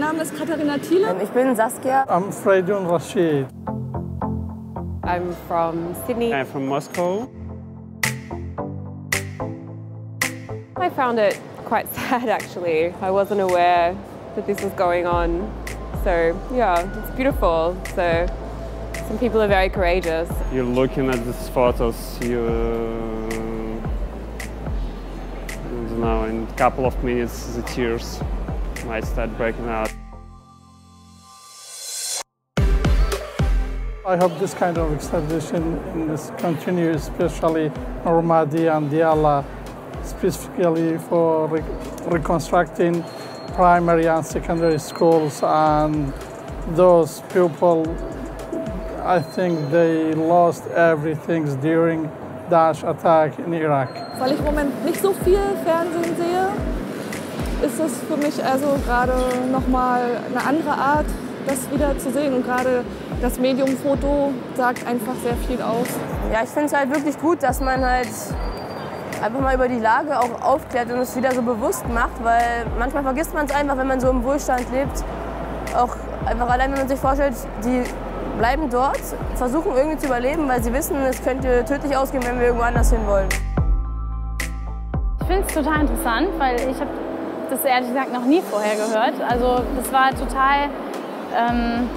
My name ist Katharina Thiele. Ähm, ich bin Saskia. I'm Freydun Rashid. I'm from Sydney. I'm from Moscow. I found it quite sad actually. I wasn't aware that this was going on. So yeah, it's beautiful. So some people are very courageous. You're looking at these photos, you don't know, in a couple of minutes the tears might start breaking out. I hope this kind of extradition is continue, especially Normadi and Diyala, specifically for re reconstructing primary and secondary schools and those people, I think they lost everything during Daesh attack in Iraq. Weil ich um im Moment nicht so viel Fernsehen sehe, ist es für mich also gerade nochmal eine andere Art, das wieder zu sehen. Und gerade das Medium-Foto sagt einfach sehr viel aus. Ja, ich finde es halt wirklich gut, dass man halt einfach mal über die Lage auch aufklärt und es wieder so bewusst macht, weil manchmal vergisst man es einfach, wenn man so im Wohlstand lebt. Auch einfach allein, wenn man sich vorstellt, die bleiben dort, versuchen irgendwie zu überleben, weil sie wissen, es könnte tödlich ausgehen, wenn wir irgendwo anders hin wollen. Ich finde es total interessant, weil ich habe das ehrlich gesagt noch nie vorher gehört. Also das war total ähm,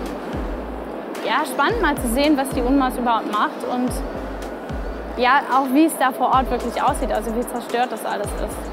ja, spannend mal zu sehen, was die UNMAS überhaupt macht und ja, auch wie es da vor Ort wirklich aussieht, also wie zerstört das alles ist.